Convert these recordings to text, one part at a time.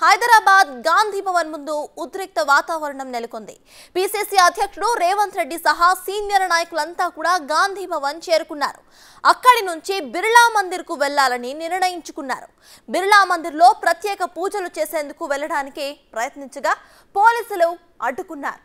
హైదరాబాద్ గాంధీ భవన్ ముందు ఉద్రిక్త వాతావరణం నెలకొంది పిసిసి అధ్యక్షుడు రేవంత్ రెడ్డి సహా సీనియర్ నాయకులంతా కూడా గాంధీ భవన్ చేరుకున్నారు అక్కడి నుంచి బిర్లా మందిర్కు వెళ్ళాలని నిర్ణయించుకున్నారు బిర్లా మందిర్లో ప్రత్యేక పూజలు చేసేందుకు వెళ్ళడానికి ప్రయత్నించగా పోలీసులు అడ్డుకున్నారు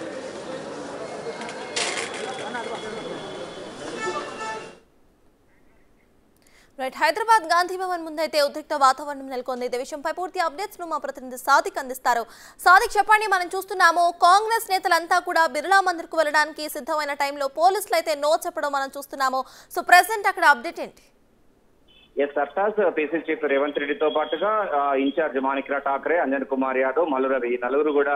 రైట్ హైదరాబాద్ గాంధీ భవన్ ముందైతే ఉద్రిక్త వాతావరణం నెలకొంది. ఇదే విషయంపై పూర్తి అప్డేట్స్ను మా ప్రతినిధి సాదిక్ అందిస్తారు. సాదిక్ చెప్పండి మనం చూస్తున్నాము కాంగ్రెస్ నేతలంతా కూడా బిర్లా మందిర్కు వెళ్ళడానికి సిద్ధమైన టైంలో పోలీసులు అయితే నో చెప్పడం మనం చూస్తున్నాము. సో ప్రెసెంట్ అక్కడ అప్డేట్ ఏంటి? Yes Sartaj PCC chief Revanth రెడ్డితో పాటుగా ఇన్ఛార్జ్ మాణిక్రా ఠాకరే అంజన్ కుమార్ యాదవ్ మల్లు ఈ నలుగురు కూడా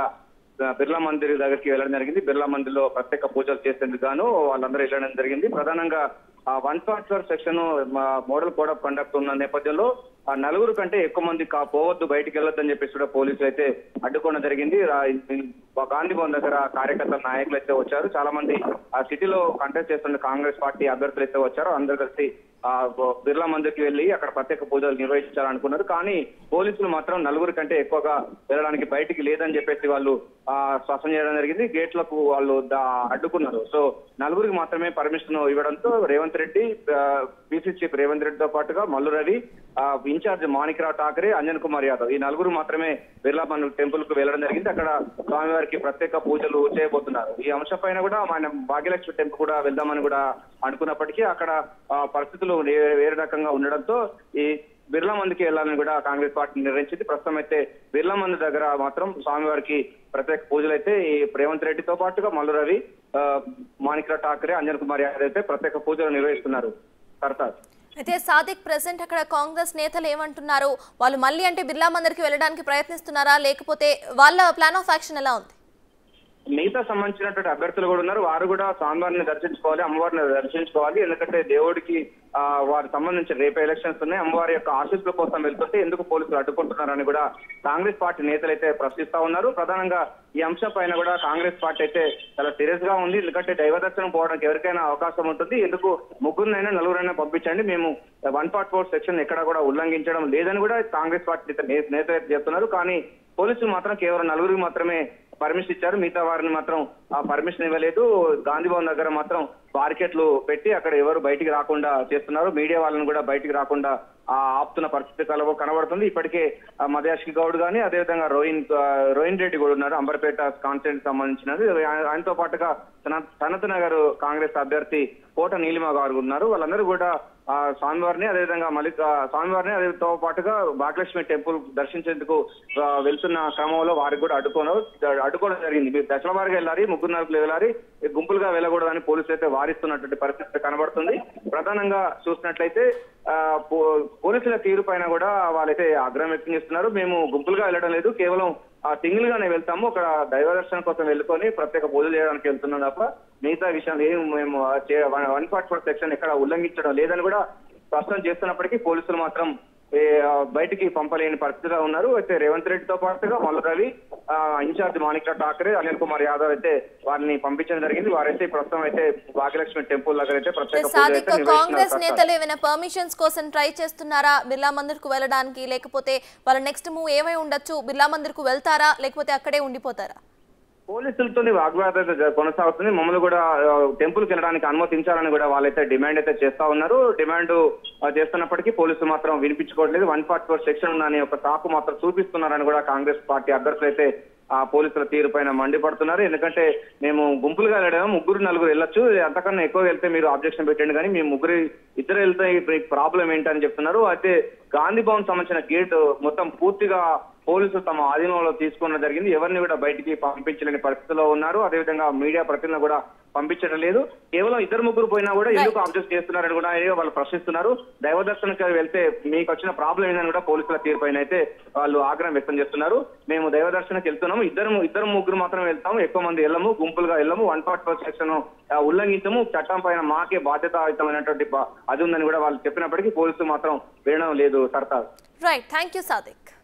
బిర్లా మందిర్ దగ్గరికి వెళ్ళడం జరిగింది. బిర్లా మందిర్లో ప్రత్యేక పూజలు చేసేందుకు గాను వాళ్ళందరూ వెళ్ళడం జరిగింది. ప్రధానంగా one forty four section model code of conduct ఉన్న నేపథ్యంలో ఆ నలుగురు కంటే ఎక్కువ మంది కా పోవద్దు బయటికి వెళ్ళొద్దని చెప్పేసి కూడా పోలీసులు అయితే అడ్డుకోవడం జరిగింది. గాంధీ భవన్ దగ్గర కార్యకర్తల నాయకులు అయితే వచ్చారు. చాలా మంది ఆ సిటీలో కంటెస్ట్ చేస్తున్న కాంగ్రెస్ పార్టీ అభ్యర్థులు అయితే వచ్చారు. అందరు కలిసి ఆ బిర్లా మందిర్కి వెళ్ళి అక్కడ ప్రత్యేక పూజలు నిర్వహించాలనుకున్నారు. కానీ పోలీసులు మాత్రం నలుగురు కంటే ఎక్కువగా వెళ్ళడానికి బయటికి లేదని చెప్పేసి వాళ్ళు స్పష్టం చేయడం జరిగింది. గేట్లకు వాళ్ళు అడ్డుకున్నారు. సో నలుగురికి మాత్రమే పర్మిషన్ ఇవ్వడంతో రేవంత్ రెడ్డి పిసి చీఫ్ రేవంత్ రెడ్డితో పాటుగా మల్లు రవి ఇన్ఛార్జ్ మాణిక్రావు ఠాకరే అంజన్ కుమార్ యాదవ్ ఈ నలుగురు మాత్రమే బిర్లా మందిర్ టెంపుల్కు వెళ్ళడం జరిగింది. అక్కడ స్వామివారికి ప్రత్యేక పూజలు చేయబోతున్నారు. ఈ అంశం పైన కూడా మన భాగ్యలక్ష్మి టెంపుల్ కూడా వెళ్దామని కూడా అనుకున్నప్పటికీ అక్కడ ఆ, పరిస్థితులు వే- వేరే రకంగా ఉండడంతో ఈ బిర్లా మందికి వెళ్ళాలని కూడా కాంగ్రెస్ పార్టీ నిర్ణయించింది. ప్రస్తుతం అయితే బిర్లా మంది దగ్గర మాత్రం స్వామివారికి ప్రత్యేక పూజలు అయితే ఈ రేవంత్ రెడ్డితో పాటుగా మల్లు రవి మాణిక్రావు ఠాకరే అంజన్ కుమార్ యాదవ్ అయితే ప్రత్యేక పూజలు నిర్వహిస్తున్నారు. సర్తాజ్ అయితే సాదిక్ ప్రెసెంట్ అక్కడ కాంగ్రెస్ నేతలు ఏమంటున్నారు? వాళ్ళు మళ్ళీ అంటే బిర్లా మందిర్కి వెళ్ళడానికి ప్రయత్నిస్తున్నారా? లేకపోతే వాళ్ళ ప్లాన్ ఆఫ్ యాక్షన్ ఎలా ఉంది? మిగతా సంబంధించినటువంటి అభ్యర్థులు కూడా ఉన్నారు. వారు కూడా స్వామివారిని దర్శించుకోవాలి అమ్మవారిని దర్శించుకోవాలి. ఎందుకంటే దేవుడికి వారికి సంబంధించిన రేపు ఎలక్షన్స్ ఉన్నాయి. అమ్మవారి యొక్క ఆశీస్సుల కోసం వెళ్తుంటే ఎందుకు పోలీసులు అడ్డుకుంటున్నారని కూడా కాంగ్రెస్ పార్టీ నేతలు అయితే ప్రశ్నిస్తా ఉన్నారు. ప్రధానంగా ఈ అంశం పైన కూడా కాంగ్రెస్ పార్టీ అయితే చాలా సీరియస్గా ఉంది. ఎందుకంటే దైవ దర్శనం పోవడానికి ఎవరికైనా అవకాశం ఉంటుంది. ఎందుకు ముగ్గురినైనా నలుగురైనా పంపించండి. మేము వన్ ఫార్టీ ఫోర్ సెక్షన్ ఎక్కడ కూడా ఉల్లంఘించడం లేదని కూడా కాంగ్రెస్ పార్టీ నే- నేతలు అయితే చెప్తున్నారు. కానీ పోలీసులు మాత్రం కేవలం నలుగురికి మాత్రమే పర్మిషన్ ఇచ్చారు. మిగతా వారిని మాత్రం ఆ పర్మిషన్ ఇవ్వలేదు. గాంధీ భవన్ దగ్గర మాత్రం బారికెట్లు పెట్టి అక్కడ ఎవరు బయటికి రాకుండా చేస్తున్నారు. మీడియా వాళ్ళని కూడా బయటికి రాకుండా ఆ ఆపుతున్న పరిస్థితి కలవ కనబడుతుంది. ఇప్పటికే మదయాష్కి గౌడ్ గాని అదేవిధంగా రోహిన్ రోహిన్ రెడ్డి కూడా ఉన్నారు. అంబర్పేట కాన్స్టెంట్ సంబంధించినది. ఆయనతో పాటుగా సనత్ నగర్ కాంగ్రెస్ అభ్యర్థి కోట నీలిమ గారు ఉన్నారు. వాళ్ళందరూ కూడా ఆ స్వామివారిని అదేవిధంగా మలిక్ స్వామివారిని అదేతో పాటుగా భాగ్యలక్ష్మి టెంపుల్ దర్శించేందుకు వెళ్తున్న క్రమంలో వారికి కూడా అడ్డుకోవడం అడ్డుకోవడం జరిగింది. మీరు దశల వారికి వెళ్ళాలి ముగ్గురు నాలుగు వెళ్ళాలి గుంపులుగా వెళ్ళకూడదని పోలీసులు అయితే మారిస్తున్నటువంటి పరిస్థితి కనబడుతుంది. ప్రధానంగా చూసినట్లయితే ఆ, పో- పోలీసుల తీరు పైన కూడా వాళ్ళైతే ఆగ్రహం వ్యక్తం చేస్తున్నారు. మేము గుంపులుగా వెళ్ళడం లేదు. కేవలం ఆ సింగిల్ గానే వెళ్తాము. ఒక దైవ దర్శనం కోసం వెళ్ళుకొని ప్రత్యేక పూజలు చేయడానికి వెళ్తున్నాం తప్ప మిగతా విషయాలు ఏం మేము వన్ ఫార్టీ ఫోర్ సెక్షన్ ఎక్కడ ఉల్లంఘించడం లేదని కూడా స్పష్టం చేస్తున్నప్పటికీ పోలీసులు మాత్రం బయటికి పంపలేని పరిస్థితిలో ఉన్నారు. అయితే రేవంత్ రెడ్డితో పాటుగా మల్లు రవి ఇన్ఛార్జ్ మాణిక్రా ఠాకరే అనిల్ కుమార్ యాదవ్ అయితే వారిని పంపించడం జరిగింది. వారైతే ప్రస్తుతం అయితే భాగ్యలక్ష్మి టెంపుల్ దగ్గర అయితే ప్రత్యేక కాంగ్రెస్. నేతలు ఏమైనా పర్మిషన్స్ కోసం ట్రై చేస్తున్నారా? బిర్లా మందిర్కు వెళ్ళడానికి లేకపోతే వాళ్ళ నెక్స్ట్ మూవ్ ఏమై ఉండొచ్చు? బిర్లా మందిర్కు వెళ్తారా? లేకపోతే అక్కడే ఉండిపోతారా? పోలీసులతో వాగ్వాదం కొనసాగుతుంది. మమ్మల్ని కూడా టెంపుల్కి వెళ్ళడానికి అనుమతించాలని కూడా వాళ్ళైతే డిమాండ్ అయితే చేస్తా ఉన్నారు. డిమాండ్ చేస్తున్నప్పటికీ పోలీసులు మాత్రం వినిపించుకోవట్లేదు. వన్ ఫార్టీ ఫోర్ సెక్షన్ ఉందని ఒక తాకు మాత్రం చూపిస్తున్నారని కూడా కాంగ్రెస్ పార్టీ అభ్యర్థులు అయితే ఆ పోలీసుల తీరు పైన మండిపడుతున్నారు. ఎందుకంటే మేము గుంపులుగా వెళ్ళడం ముగ్గురు నలుగురు వెళ్ళొచ్చు. అంతకన్నా ఎక్కువ వెళ్తే మీరు ఆబ్జెక్షన్ పెట్టండి కానీ మేము ముగ్గురు ఇద్దరు వెళ్తే ప్రాబ్లం ఏంటని చెప్తున్నారు. అయితే గాంధీ భవన్ సంబంధించిన గేట్ మొత్తం పూర్తిగా పోలీసులు తమ ఆధీనంలో తీసుకోవడం జరిగింది. ఎవరిని కూడా బయటికి పంపించలేని పరిస్థితిలో ఉన్నారు. అదేవిధంగా మీడియా ప్రతినిధులు కూడా పంపించడం లేదు. కేవలం ఇద్దరు ముగ్గురు పోయినా కూడా ఎందుకు అబ్జెక్ట్ చేస్తున్నారని కూడా వాళ్ళు ప్రశ్నిస్తున్నారు. దైవ దర్శనకి వెళ్తే మీకు వచ్చిన ప్రాబ్లం ఏందని కూడా పోలీసుల తీరుపైన అయితే వాళ్ళు ఆగ్రహం వ్యక్తం చేస్తున్నారు. మేము దైవ దర్శనకి వెళ్తున్నాము. ఇద్దరు ఇద్దరు ముగ్గురు మాత్రమే వెళ్తాము. ఎక్కువ మంది వెళ్ళము. గుంపులుగా వెళ్ళము. వన్ ఫార్టీ ఫోర్ సెక్షన్ ఉల్లంఘించము. చట్టం పైన మాకే బాధ్యతాయుతమైనటువంటి అది ఉందని కూడా వాళ్ళు చెప్పినప్పటికీ పోలీసులు మాత్రం వినడం లేదు Sartaj right thank you Sadiq